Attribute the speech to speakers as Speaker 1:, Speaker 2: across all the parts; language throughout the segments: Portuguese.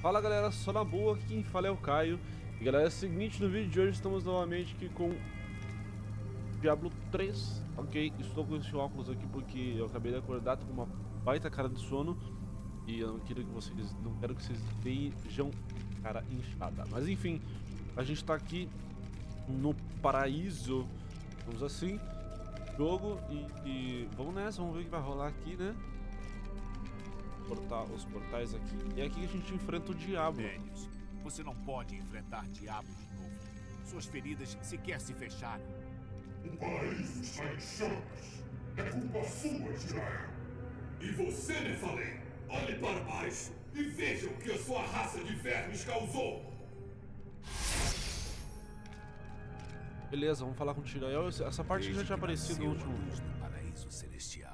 Speaker 1: Fala galera, só na boa, aqui quem fala é o Caio. E galera, é o seguinte, no vídeo de hoje estamos novamente aqui com Diablo 3, ok? Estou com esse óculos aqui porque eu acabei de acordar, tô com uma baita cara de sono E eu não quero que vocês, não quero que vocês vejam cara inchada Mas enfim, a gente tá aqui no paraíso, vamos assim Jogo e, e vamos nessa, vamos ver o que vai rolar aqui, né? Portal, os portais aqui. E é aqui que a gente enfrenta o diabo.
Speaker 2: Você não pode enfrentar diabo de novo. Suas feridas sequer se fecharam.
Speaker 3: O paraíso está em chamas. É culpa sua, Israel.
Speaker 4: E você, Nefalém, olhe para baixo e veja o que a sua raça de vermes causou.
Speaker 1: Beleza, vamos falar com o Tirael. Essa parte Desde já tinha aparecido no último.
Speaker 2: Paraíso celestial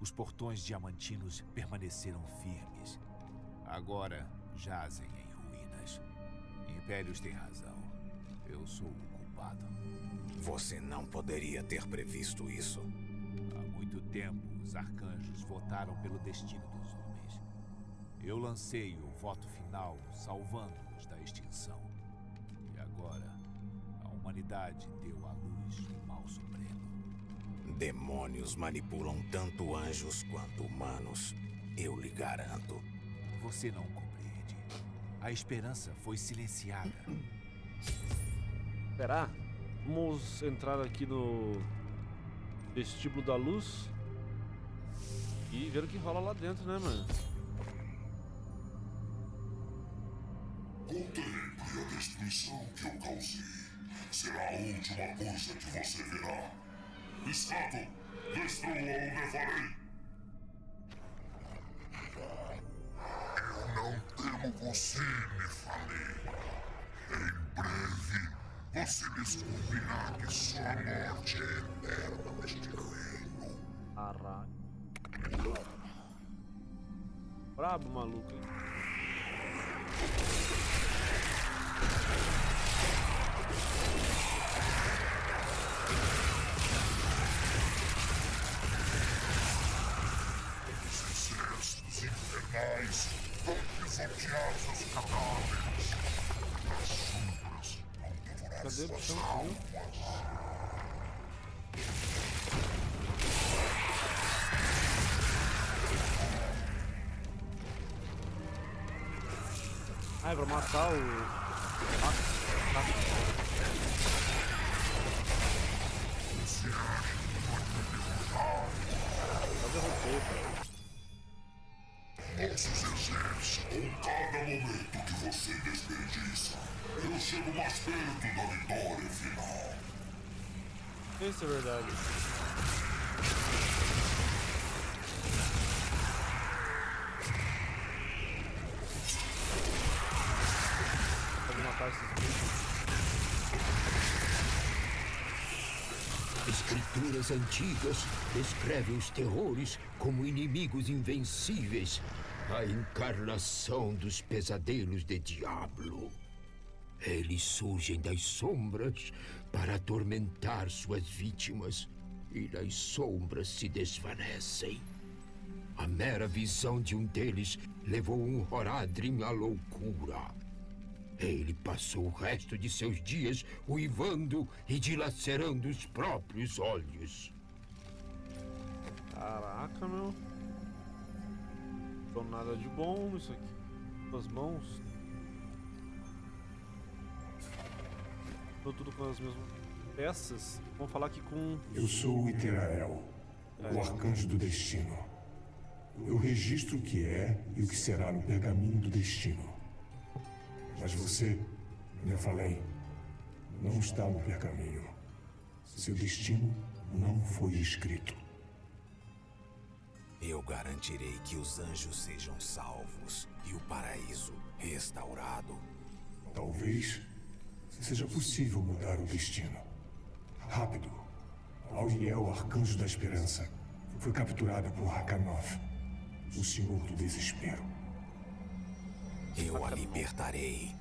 Speaker 2: os portões diamantinos permaneceram firmes. Agora jazem em ruínas. Impérios têm razão. Eu sou o culpado.
Speaker 5: Você não poderia ter previsto isso.
Speaker 2: Há muito tempo, os arcanjos votaram pelo destino dos homens. Eu lancei o voto final, salvando-os da extinção. E agora, a humanidade deu à luz o mal.
Speaker 5: Demônios manipulam tanto anjos quanto humanos. Eu lhe garanto.
Speaker 2: Você não compreende. A esperança foi silenciada.
Speaker 1: Será? Vamos entrar aqui no vestíbulo da luz e ver o que rola lá dentro, né, mano?
Speaker 3: Contemple a destruição que eu causei. Será a última coisa que você verá. Escato, destrua o Nefarei! Eu não temo você, Nefarei. Em breve, você descobrirá que sua morte é eterna neste reino.
Speaker 1: Caraca. Brabo, maluco, hein?
Speaker 3: Almas.
Speaker 1: Ah, é pra matar o... Ah, tá. Já derrotei, cara.
Speaker 3: Você desperdiça, eu chego mais perto da vitória final.
Speaker 1: Isso é verdade. Esses bichos.
Speaker 6: Escrituras antigas descrevem os terrores como inimigos invencíveis, a encarnação dos pesadelos de Diablo. Eles surgem das sombras para atormentar suas vítimas e nas sombras se desvanecem. A mera visão de um deles levou um Horadrim à loucura. Ele passou o resto de seus dias uivando e dilacerando os próprios olhos.
Speaker 1: Caraca, meu. Nada de bom isso aqui. As mãos. Tô tudo com as mesmas peças. Vamos falar aqui com.
Speaker 7: Eu sou o Iterael, é. o arcanjo do destino. Eu registro o que é e o que será no pergaminho do destino. Mas você, falei, não está no pergaminho. Seu destino não foi escrito.
Speaker 5: Eu garantirei que os anjos sejam salvos e o paraíso restaurado.
Speaker 7: Talvez seja possível mudar o destino. Rápido. Auriel, arcanjo da esperança, foi capturada por Rakanov, o senhor do desespero.
Speaker 5: Eu a libertarei.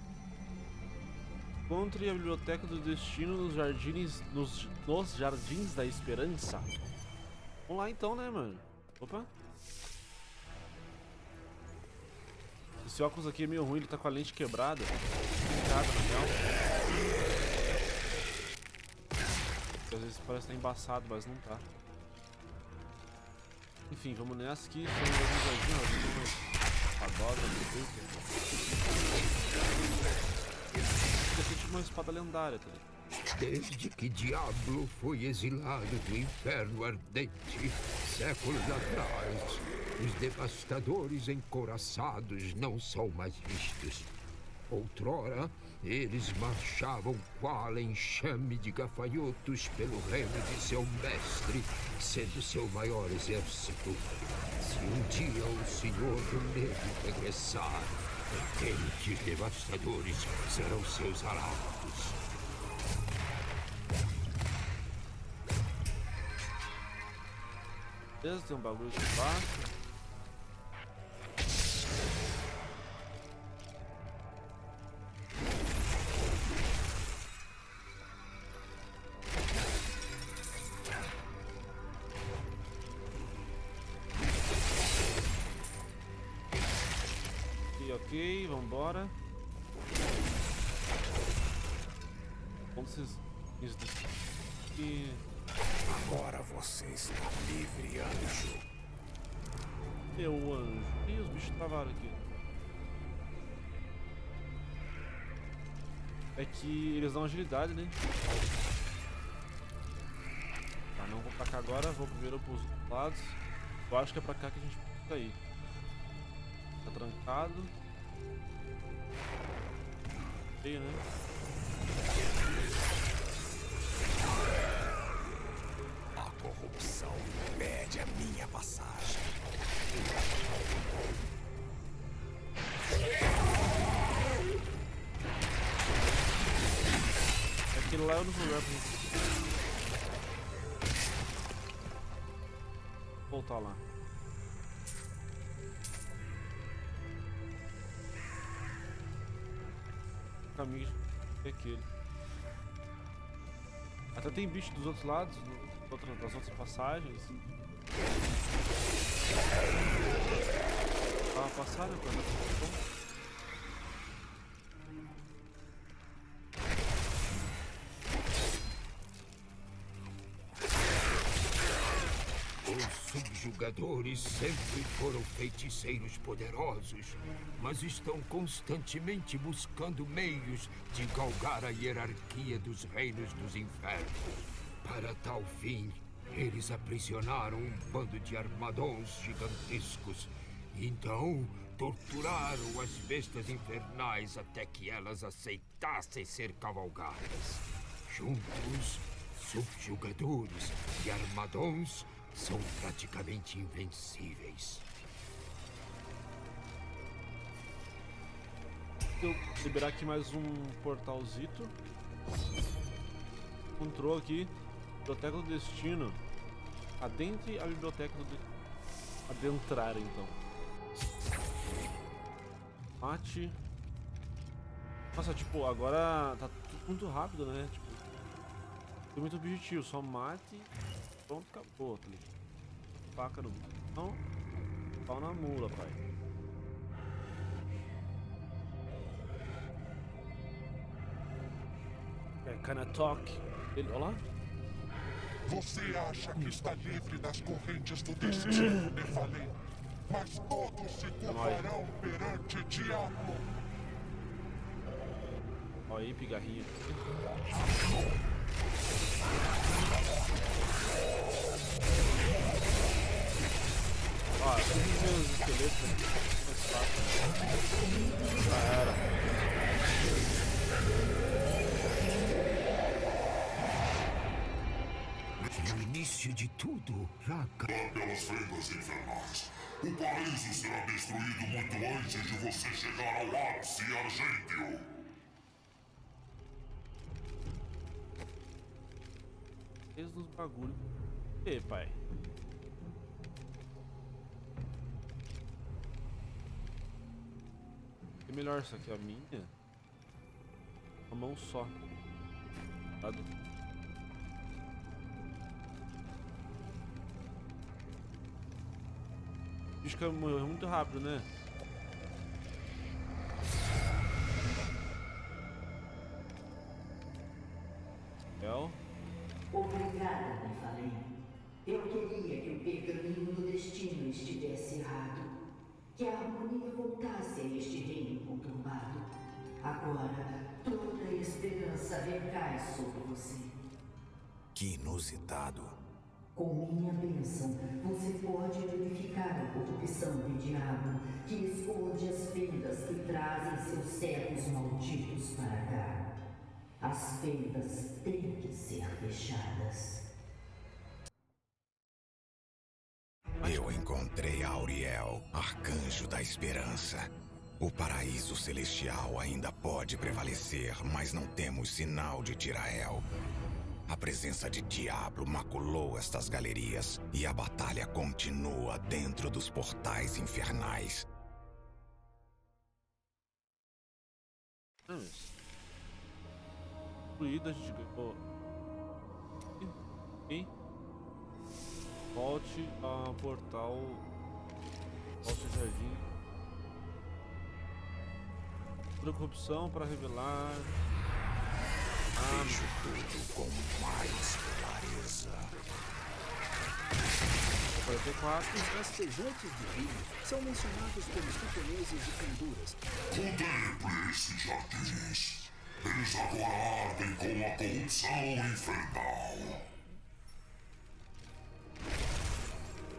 Speaker 1: Encontre a Biblioteca do Destino nos jardins, nos, nos jardins da Esperança. Vamos lá então, né, mano? Opa. Esse óculos aqui é meio ruim, ele tá com a lente quebrada. Quebrada, na real. Às vezes parece que tá embaçado, mas não tá. Enfim, vamos nessa aqui. São alguns o que. Esse é tipo uma espada lendária, tá ligado?
Speaker 6: Desde que Diablo foi exilado do inferno ardente, séculos atrás, os devastadores encoraçados não são mais vistos. Outrora, eles marchavam qual enxame de gafanhotos pelo reino de seu mestre, sendo seu maior exército. Se um dia o Senhor do Medo regressar, aqueles devastadores serão seus arautos.
Speaker 1: Beleza, tem um bagulho aqui embaixo. É que eles dão agilidade, né? Tá, não vou pra cá agora, vou primeiro pros lados. Eu acho que é pra cá que a gente precisa ir. Tá trancado. Feio, né?
Speaker 5: A corrupção impede a minha passagem.
Speaker 1: Lá é o único lugar pra gente. Voltar lá. O caminho é aquele. Até tem bicho dos outros lados, das outras passagens. Ah, passaram quando então.
Speaker 6: Os subjugadores sempre foram feiticeiros poderosos, mas estão constantemente buscando meios de galgar a hierarquia dos reinos dos infernos. Para tal fim, eles aprisionaram um bando de armadões gigantescos. Então, torturaram as bestas infernais até que elas aceitassem ser cavalgadas. Juntos, subjugadores e armadões são praticamente invencíveis.
Speaker 1: eu liberar aqui mais um portalzito. Encontrou aqui. Biblioteca do Destino. Adentre a biblioteca do Destino. Adentrar então. Mate. Nossa, tipo, agora tá tudo muito rápido, né? Tipo, tem muito objetivo, só mate. Pronto, acabou, tá ligado? Faca no. Não. Pau na mula, pai. É, I talk? Ele, olha lá.
Speaker 3: Você acha que está livre das correntes do destino, Nefalém? Mas todos se curvarão perante Diablo.
Speaker 1: Olha aí, pigarrinha. Ó, tem os esqueletos aqui. Fácil. Já era.
Speaker 6: No início de tudo, Raka
Speaker 3: pelas fendas infernais. O paraíso será destruído muito antes de você chegar ao ápice argênteo.
Speaker 1: Fez nos bagulho. E pai? É melhor, só aqui, a minha... Uma mão só. Tá que bicho é muito rápido, né?
Speaker 8: El? Obrigada, me falei. Eu queria que o pergaminho do destino estivesse errado. Que a harmonia voltasse a este reino conturbado. Agora, toda a esperança recai sobre você.
Speaker 5: Que inusitado.
Speaker 8: Com minha bênção, você pode unificar a corrupção do diabo que esconde as fendas que trazem seus servos malditos para cá. As fendas têm que ser fechadas.
Speaker 5: Encontrei Auriel, arcanjo da esperança. O paraíso celestial ainda pode prevalecer, mas não temos sinal de Tirael. A presença de Diablo maculou estas galerias e a batalha continua dentro dos portais infernais.
Speaker 1: Incluída, a gente ganhou. E volte a portal. Volte ao jardim. Corrupção para revelar. Ah,
Speaker 5: Vejo tudo com mais clareza.
Speaker 1: 44.
Speaker 9: Os rastejantes divinos são mencionados pelos camponeses de Canduras.
Speaker 3: Contemple esses jardins. Eles agora ardem com a corrupção infernal.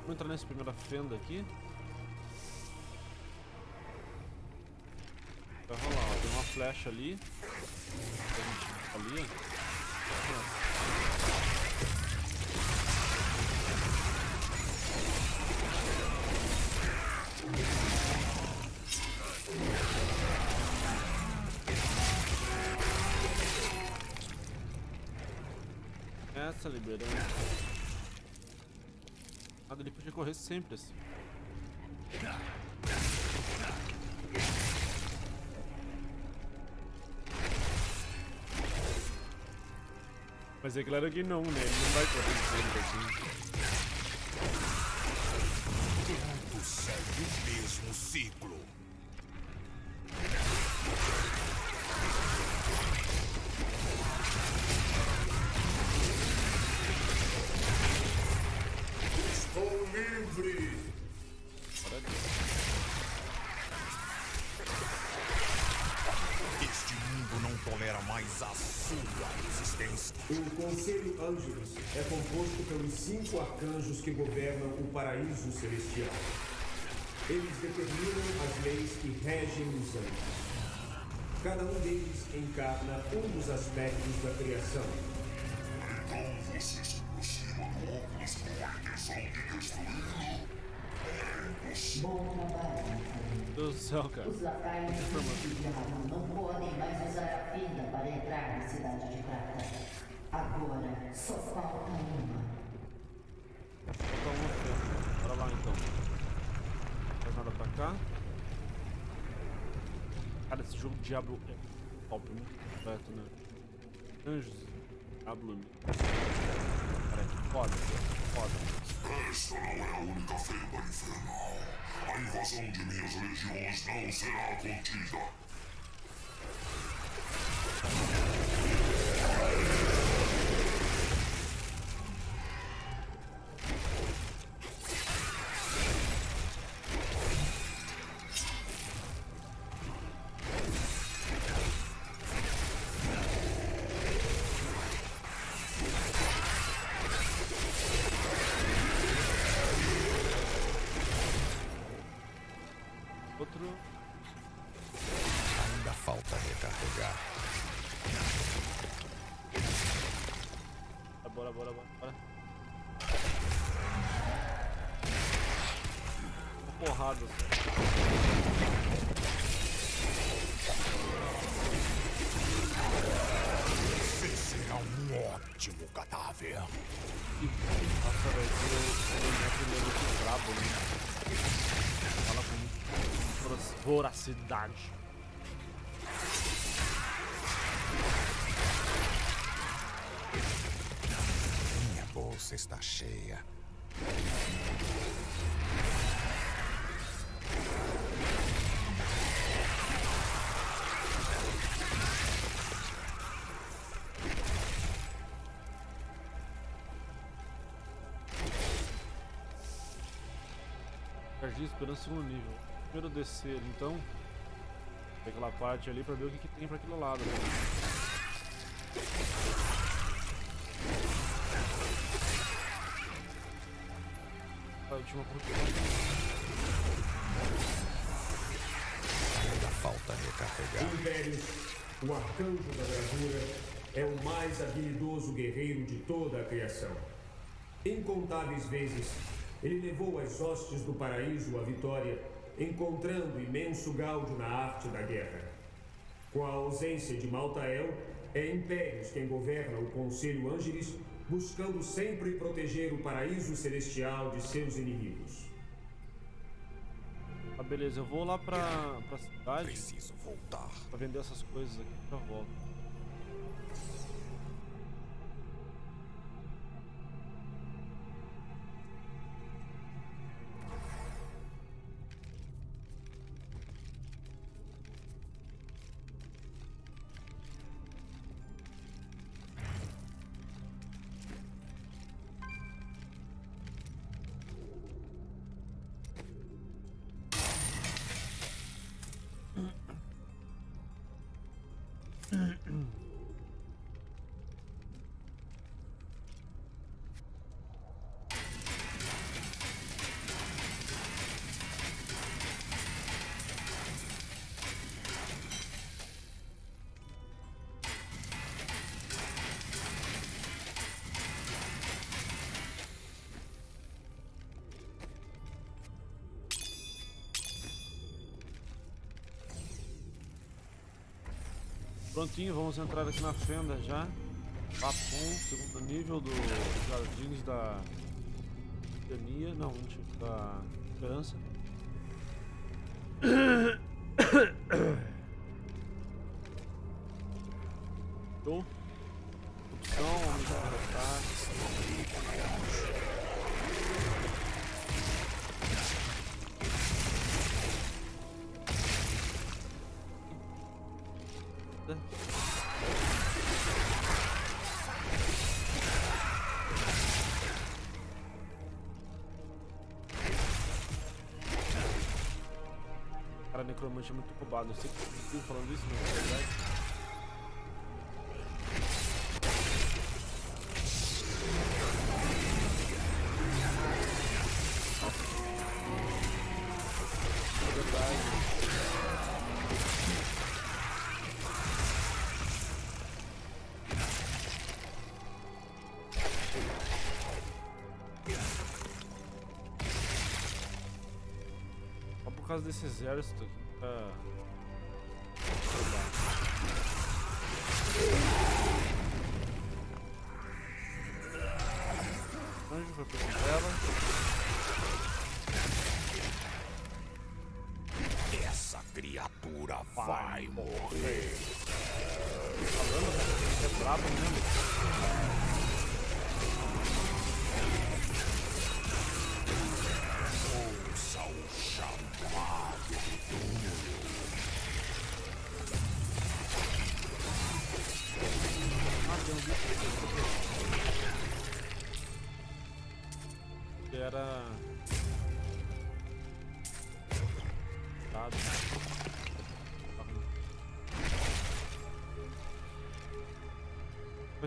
Speaker 1: Vamos entrar nessa primeira fenda aqui. Vai rolar, ó. Uma flecha ali. Ali. Essa liberando. Ah, ele podia correr sempre assim. Mas é claro que não, né? Ele não vai correr sempre assim.
Speaker 5: Tudo segue o mesmo ciclo.
Speaker 10: Ângelos é composto pelos cinco arcanjos que governam o paraíso celestial. Eles determinam as leis que regem os anjos. Cada um deles encarna um dos aspectos da criação.
Speaker 3: Então você se aproxima do óculos com a intenção de destruí-lo?
Speaker 8: Bom trabalho,
Speaker 1: do céu, cara.
Speaker 8: Os lacaios diabo não podem mais usar a fenda para entrar na cidade de prata. Agora só falta uma.
Speaker 1: Falta uma fenda. Bora lá então. Não faz nada pra cá. Cara, esse jogo Diablo é top, muito completo, né? Anjos. Diablo. Cara, que foda. Foda.
Speaker 3: Esta não é a única fenda infernal. A invasão de minhas legiões não será contida.
Speaker 1: Uma porrada.
Speaker 5: Você será um ótimo cadáver.
Speaker 1: Nossa, velho, eu lembrar primeiro que brabo, né? Fala com voracidade.
Speaker 5: Minha bolsa está cheia.
Speaker 1: Jardim Esperança segundo nível. Primeiro descer, então. Aquela parte ali pra ver o que, que tem pra aquele lado. Né? Vai, tinha uma
Speaker 5: Ainda falta recarregar.
Speaker 10: Império, o arcanjo da bravura, é o mais habilidoso guerreiro de toda a criação. Incontáveis vezes, ele levou as hostes do paraíso à vitória, encontrando imenso gáudio na arte da guerra. Com a ausência de Maltael, é Impérios quem governa o Conselho Ângeles, buscando sempre proteger o paraíso celestial de seus inimigos.
Speaker 1: Ah, beleza, eu vou lá pra, pra cidade.
Speaker 5: Preciso voltar.
Speaker 1: Pra vender essas coisas aqui, já volto. Prontinho, vamos entrar aqui na fenda já. Papum, segundo nível do Jardins da Cidadania, não, da Esperança. Cara, necromante é muito roubado. Eu sei que você falando isso, mas é verdade. Causa desse exército aqui pra...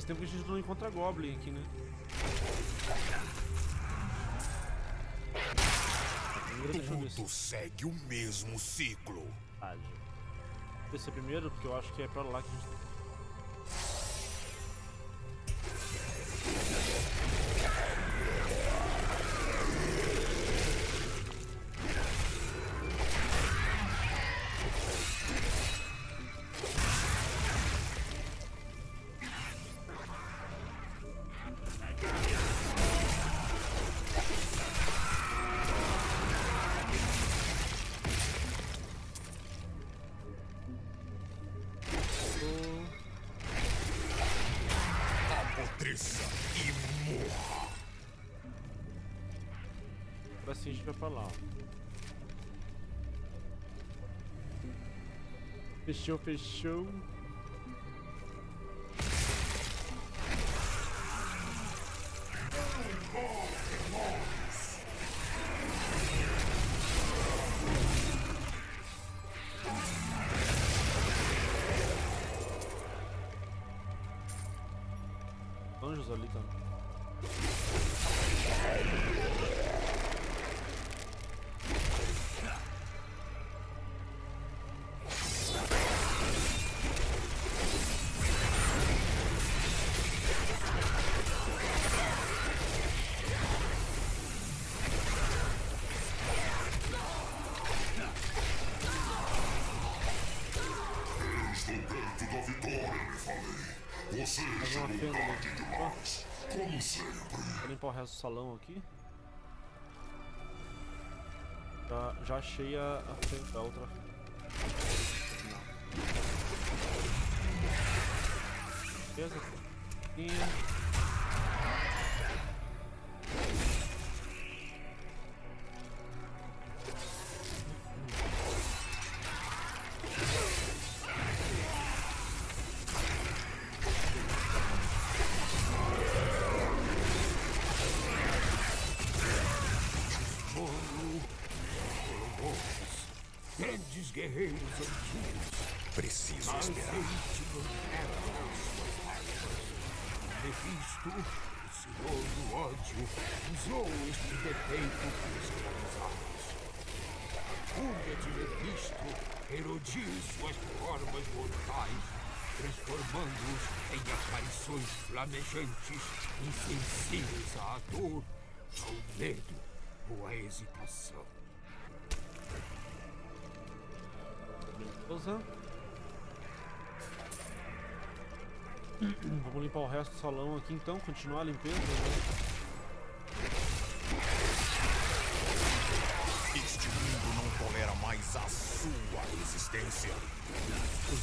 Speaker 1: Faz tempo que a gente não encontra Goblin aqui, né?
Speaker 5: Tudo segue o mesmo ciclo.
Speaker 1: Vou descer primeiro, porque eu acho que é pra lá que a gente tem lá. Fechou, fechou. Limpar o resto do salão aqui. Já, já achei a, a, outra. Não. Beleza?
Speaker 6: Grandes guerreiros antigos.
Speaker 5: Preciso esperar.
Speaker 6: Mephisto, o senhor do ódio, usou este defeito para escravizá-los. A fúria de Mephisto erodiu suas formas mortais, transformando-os em aparições flamejantes, insensíveis à dor, ao medo ou à hesitação.
Speaker 1: Beleza. Vamos limpar o resto do salão aqui então, continuar a limpeza. Né?
Speaker 5: Este mundo não tolera mais a sua existência.
Speaker 1: Os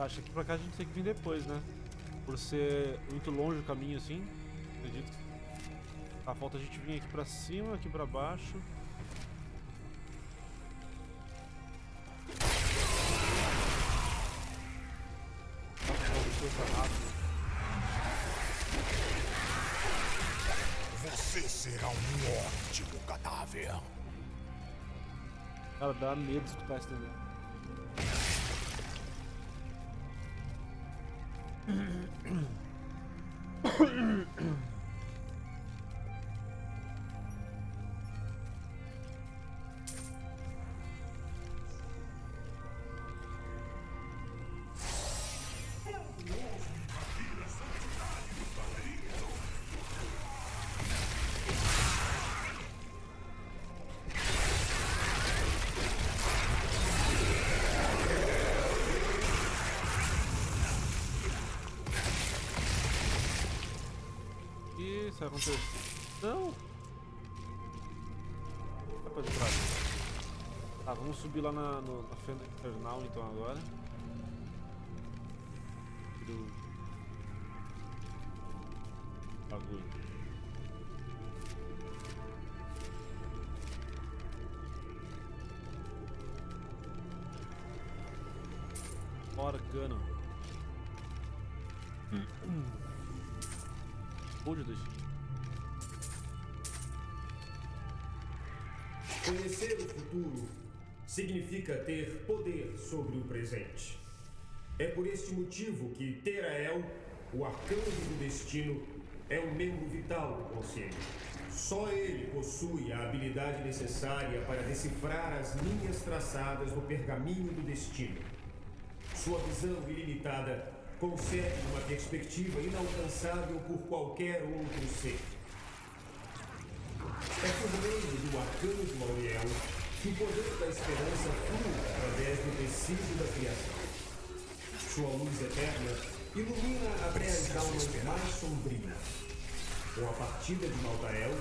Speaker 1: Acho que pra cá a gente tem que vir depois, né? Por ser muito longe o caminho assim. Acredito. A falta a gente vir aqui pra cima, aqui pra baixo.
Speaker 5: Você será um ótimo cadáver.
Speaker 1: Cara, dá medo de escutar esse negócio. Acontecer? Não! Vai pra trás. Tá, vamos subir lá na, no- na fenda infernal então agora. Do... Bagulho. Organo. Pude deixar.
Speaker 10: Conhecer o futuro significa ter poder sobre o presente. É por este motivo que Terael, o arcanjo do destino, é um membro vital do Conselho. Só ele possui a habilidade necessária para decifrar as linhas traçadas no pergaminho do destino. Sua visão ilimitada concede uma perspectiva inalcançável por qualquer outro ser. É por meio do arcanjo Auriel que o poder da esperança flui através do tecido da criação. Sua luz eterna ilumina até as almas mais sombrias. Com a partida de Maltael,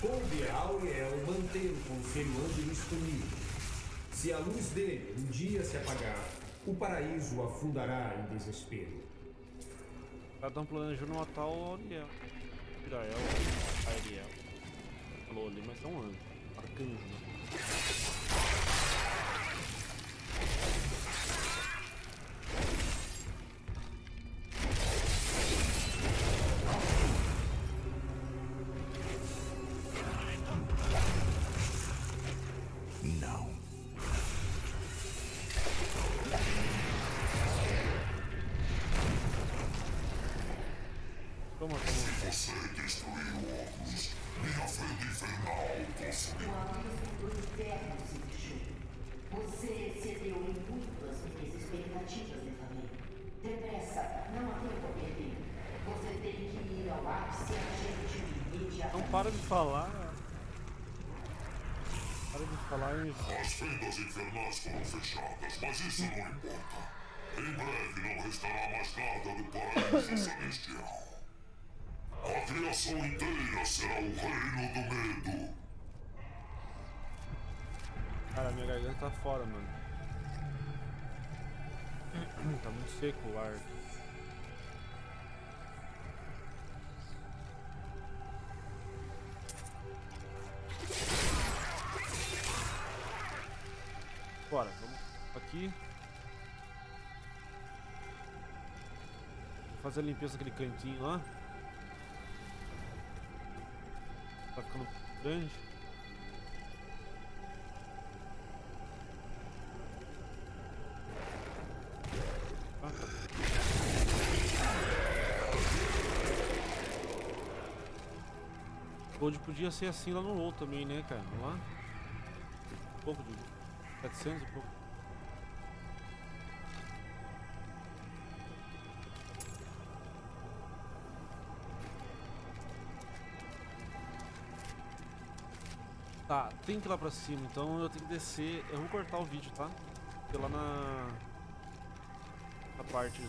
Speaker 10: coube a Auriel manter o Conselho Ângelos unido. Se a luz dele um dia se apagar, o paraíso afundará em desespero.
Speaker 1: Caras estão planejando matar o Ariel. Irael, Ariel falou ali, mas é um anjo. Arcanjo. Né? Falar. Para de falar em.
Speaker 3: As fendas infernais foram fechadas, mas isso não importa. Em breve não restará mais nada do paraíso celestial. A criação inteira será o reino do medo.
Speaker 1: Cara, minha garganta tá fora, mano. Tá muito seco o ar. Bora, fazer a limpeza daquele cantinho lá. Tá ficando grande. Ah, tá. Gold podia ser assim lá no low também, né, cara? Vamos lá. Um pouco de 700 e pouco. Tem que ir lá pra cima, então eu tenho que descer. Eu vou cortar o vídeo, tá? Porque lá na. Na parte.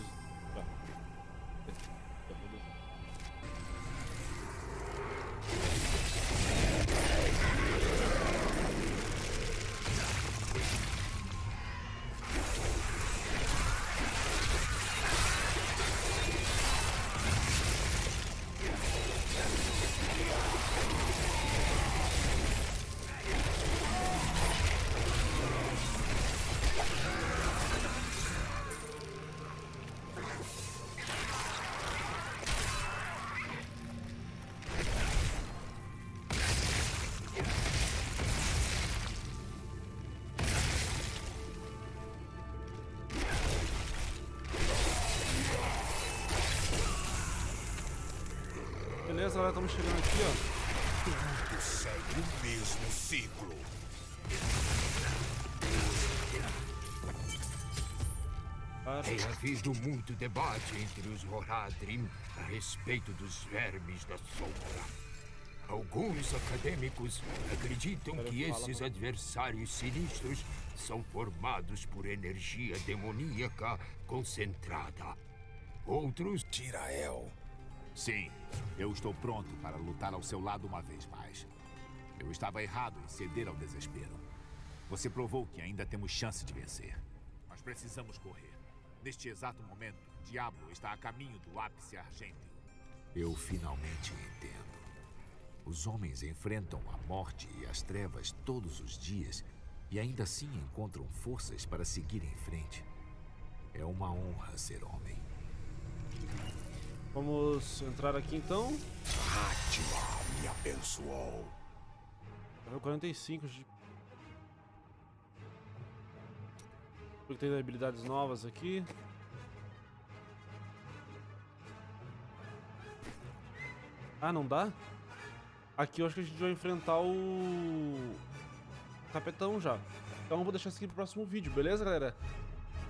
Speaker 1: Beleza, galera, estamos chegando aqui, ó.
Speaker 5: Tudo segue o mesmo ciclo.
Speaker 6: Tem havido muito debate entre os Horadrim a respeito dos vermes da sombra. Alguns acadêmicos acreditam que esses adversários sinistros são formados por energia demoníaca concentrada. Outros
Speaker 5: Tirael.
Speaker 2: Sim, eu estou pronto para lutar ao seu lado uma vez mais. Eu estava errado em ceder ao desespero. Você provou que ainda temos chance de vencer. Mas precisamos correr. Neste exato momento, Diablo está a caminho do ápice argênteo. Eu finalmente entendo. Os homens enfrentam a morte e as trevas todos os dias e ainda assim encontram forças para seguir em frente. É uma honra ser homem.
Speaker 1: Vamos entrar aqui então.
Speaker 5: Atila me abençoou.
Speaker 1: Level 45 de. Porque tem habilidades novas aqui. Ah, não dá? Aqui eu acho que a gente vai enfrentar o. Capetão já. Então eu vou deixar isso aqui pro próximo vídeo, beleza, galera?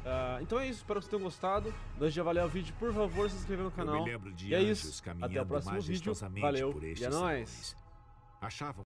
Speaker 1: Ah, então é isso, espero que vocês tenham gostado. Antes de avaliar o vídeo, por favor, se inscreva no canal. E é isso. Até o próximo vídeo. Valeu e é nóis.
Speaker 2: Achavam